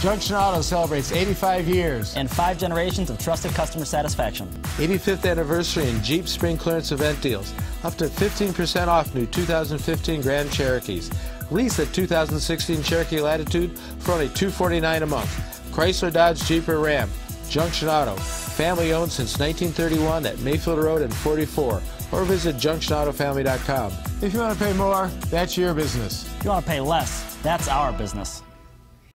Junction Auto celebrates 85 years. and five generations of trusted customer satisfaction. 85th anniversary and Jeep spring clearance event deals. Up to 15% off new 2015 Grand Cherokees. Lease a 2016 Cherokee Latitude for only $249 a month. Chrysler Dodge Jeep or Ram. Junction Auto. Family owned since 1931 at Mayfield Road and 44. Or visit junctionautofamily.com. If you want to pay more, that's your business. If you want to pay less, that's our business.